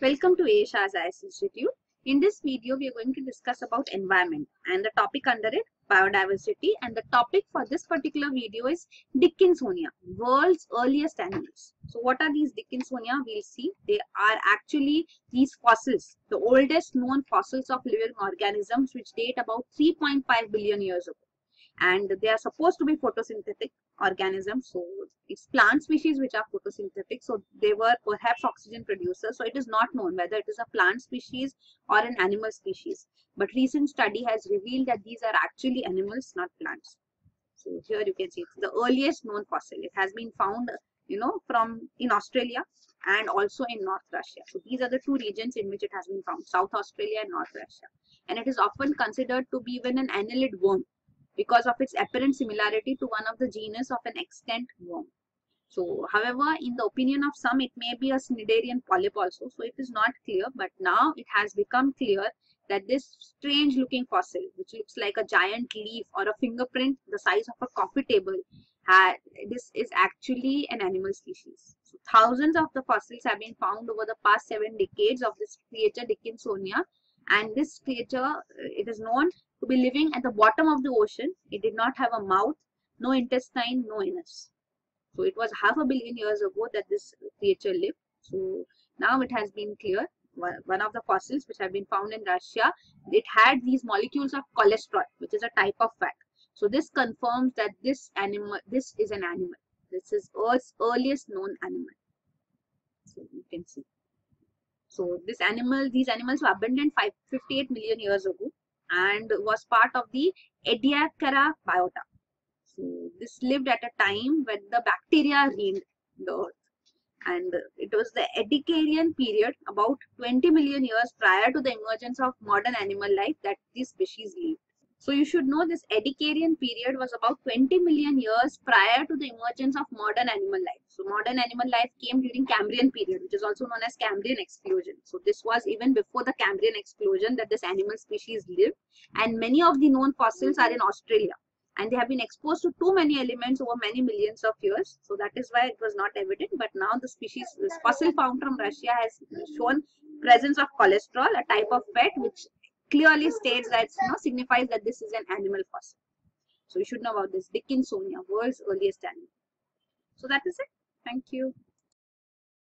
Welcome to A A Shah's IAS Institute. In this video, we are going to discuss about environment and the topic under it, biodiversity. And the topic for this particular video is Dickinsonia, world's earliest animals. So what are these Dickinsonia? We'll see. They are actually these fossils, the oldest known fossils of living organisms which date about 3.5 billion years ago and they are supposed to be photosynthetic organisms. So it's plant species which are photosynthetic. So they were perhaps oxygen producers. So it is not known whether it is a plant species or an animal species. But recent study has revealed that these are actually animals not plants. So here you can see it's the earliest known fossil. It has been found you know from in australia and also in north russia. So these are the two regions in which it has been found. South australia and north russia. And it is often considered to be even an annelid worm because of its apparent similarity to one of the genus of an extant worm. So, however, in the opinion of some, it may be a cnidarian polyp also. So, it is not clear, but now it has become clear that this strange looking fossil, which looks like a giant leaf or a fingerprint the size of a coffee table, this is actually an animal species. So, thousands of the fossils have been found over the past seven decades of this creature Dickinsonia and this creature, uh, it is known to be living at the bottom of the ocean. It did not have a mouth, no intestine, no anus. So it was half a billion years ago that this creature lived. So now it has been clear. One of the fossils which have been found in Russia, it had these molecules of cholesterol, which is a type of fat. So this confirms that this animal, this is an animal. This is Earth's earliest known animal. So you can see. So this animal, these animals were abundant 558 million years ago and was part of the Ediacara biota. So this lived at a time when the bacteria reigned the earth. And it was the Ediacaran period, about 20 million years prior to the emergence of modern animal life that this species lived. So you should know this Ediacaran period was about 20 million years prior to the emergence of modern animal life. So modern animal life came during Cambrian period, which is also known as Cambrian explosion. So this was even before the Cambrian explosion that this animal species lived. And many of the known fossils are in Australia. And they have been exposed to too many elements over many millions of years. So that is why it was not evident. But now the species, this fossil found from Russia has shown presence of cholesterol, a type of fat which clearly states that you know, signifies that this is an animal fossil. So you should know about this Dickinsonia, world's earliest animal. So that is it. Thank you.